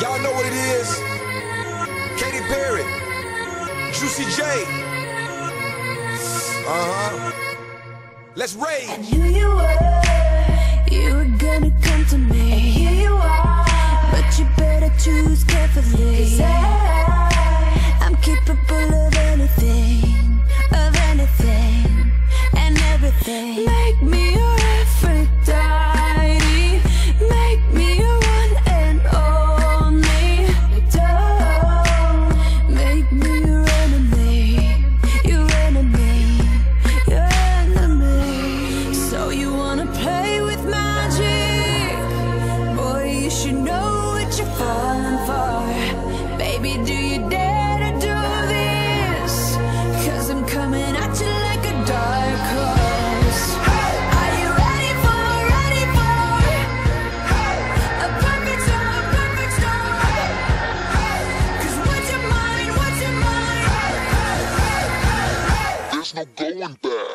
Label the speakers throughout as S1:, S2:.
S1: Y'all know what it is. Katy Perry. Juicy J. Uh-huh. Let's
S2: rage. No going back.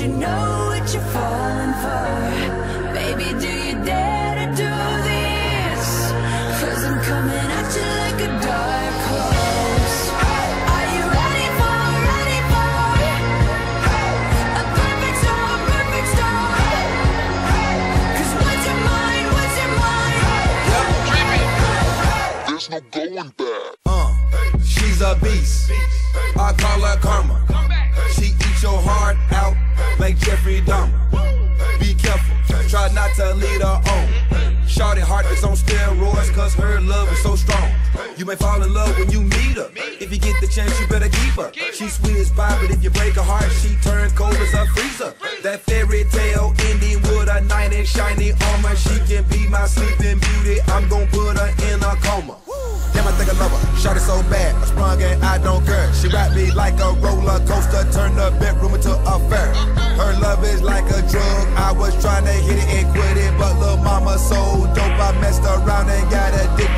S1: You know what you're falling for. Baby, do you dare to do this? Cause I'm coming at you like a dark horse. Are you ready for, ready for a perfect storm, perfect storm? Cause what's your mind, what's your mind?
S2: There's no going back.
S3: Uh, she's a beast. I call her karma. She eats your heart out like Jeffrey Dahmer. Be careful, try not to lead her on. Shorty heart is on steroids cause her love is so strong. You may fall in love when you meet her. If you get the chance, you better keep her. She's sweet as pie, but if you break her heart, she turn cold as a freezer. That fairy tale ending with a knight in shiny armor. She can be my sleeping beauty. I'm gonna put her in a coma. Damn, I think I love her. Shot it so bad, I sprung and I don't care. She wrapped me like a roller coaster, turned the bedroom into a fair. Drug. I was trying to hit it and quit it, but little mama so dope, I messed around and got addicted.